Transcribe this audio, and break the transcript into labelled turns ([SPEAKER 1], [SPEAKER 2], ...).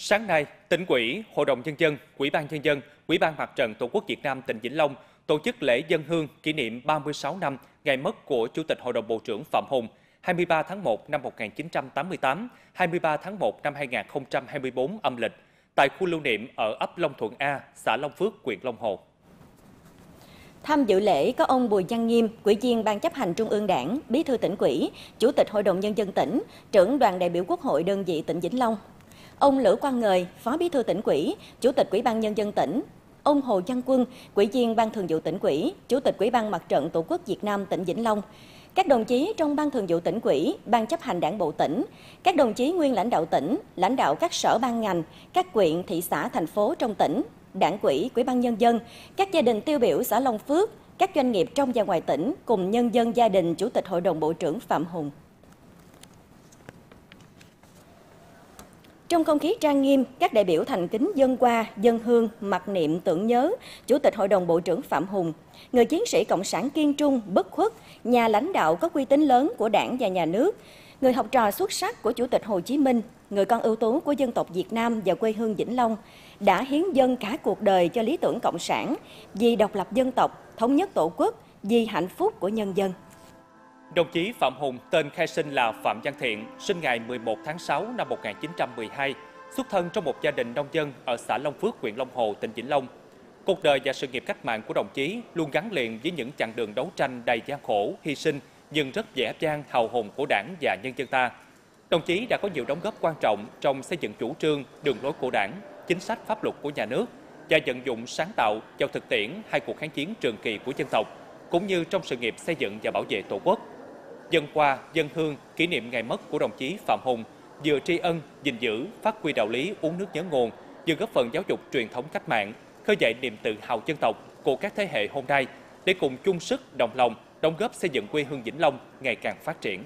[SPEAKER 1] Sáng nay, tỉnh ủy, Hội đồng Nhân dân, Ủy ban Nhân dân, Ủy ban Mặt trận Tổ quốc Việt Nam tỉnh Vĩnh Long tổ chức lễ dân hương kỷ niệm 36 năm ngày mất của Chủ tịch Hội đồng Bộ trưởng Phạm Hùng 23 tháng 1 năm 1988, 23 tháng 1 năm 2024 âm lịch tại khu lưu niệm ở ấp Long Thuận A, xã Long Phước, huyện Long Hồ.
[SPEAKER 2] Tham dự lễ có ông Bùi Văn Nghiêm, Ủy viên Ban chấp hành Trung ương Đảng, Bí thư tỉnh ủy, Chủ tịch Hội đồng Nhân dân tỉnh, trưởng đoàn đại biểu Quốc hội đơn vị tỉnh Vĩnh Long. Ông Lữ Quang Ngời, Phó Bí thư tỉnh ủy, Chủ tịch Ủy ban Nhân dân tỉnh, ông Hồ Văn Quân, Ủy viên Ban Thường vụ tỉnh ủy, Chủ tịch Ủy ban Mặt trận Tổ quốc Việt Nam tỉnh Vĩnh Long, các đồng chí trong Ban Thường vụ tỉnh ủy, Ban chấp hành Đảng bộ tỉnh, các đồng chí nguyên lãnh đạo tỉnh, lãnh đạo các sở ban ngành, các quyện, thị xã, thành phố trong tỉnh, đảng ủy ủy ban nhân dân, các gia đình tiêu biểu xã Long Phước, các doanh nghiệp trong và ngoài tỉnh cùng nhân dân gia đình Chủ tịch Hội đồng Bộ trưởng Phạm Hùng. Trong không khí trang nghiêm, các đại biểu thành kính dân qua, dân hương, mặc niệm tưởng nhớ Chủ tịch Hội đồng Bộ trưởng Phạm Hùng, người chiến sĩ Cộng sản kiên trung, bất khuất, nhà lãnh đạo có uy tín lớn của đảng và nhà nước, người học trò xuất sắc của Chủ tịch Hồ Chí Minh, người con ưu tú của dân tộc Việt Nam và quê hương Vĩnh Long, đã hiến dân cả cuộc đời cho lý tưởng Cộng sản, vì độc lập dân tộc, thống nhất tổ quốc, vì hạnh phúc của nhân dân.
[SPEAKER 1] Đồng chí Phạm Hùng, tên khai sinh là Phạm Văn Thiện, sinh ngày 11 tháng 6 năm 1912, xuất thân trong một gia đình nông dân ở xã Long Phước, huyện Long Hồ, tỉnh Vĩnh Long. Cuộc đời và sự nghiệp cách mạng của đồng chí luôn gắn liền với những chặng đường đấu tranh đầy gian khổ, hy sinh nhưng rất vẻ vang hào hùng của đảng và nhân dân ta. Đồng chí đã có nhiều đóng góp quan trọng trong xây dựng chủ trương, đường lối của đảng, chính sách pháp luật của nhà nước và vận dụng sáng tạo vào thực tiễn hai cuộc kháng chiến trường kỳ của dân tộc, cũng như trong sự nghiệp xây dựng và bảo vệ Tổ quốc dân qua, dân hương kỷ niệm ngày mất của đồng chí Phạm Hùng, vừa tri ân, gìn giữ, phát huy đạo lý uống nước nhớ nguồn, vừa góp phần giáo dục truyền thống cách mạng, khơi dậy niềm tự hào dân tộc của các thế hệ hôm nay để cùng chung sức đồng lòng đóng góp xây dựng quê hương Vĩnh Long ngày càng phát triển.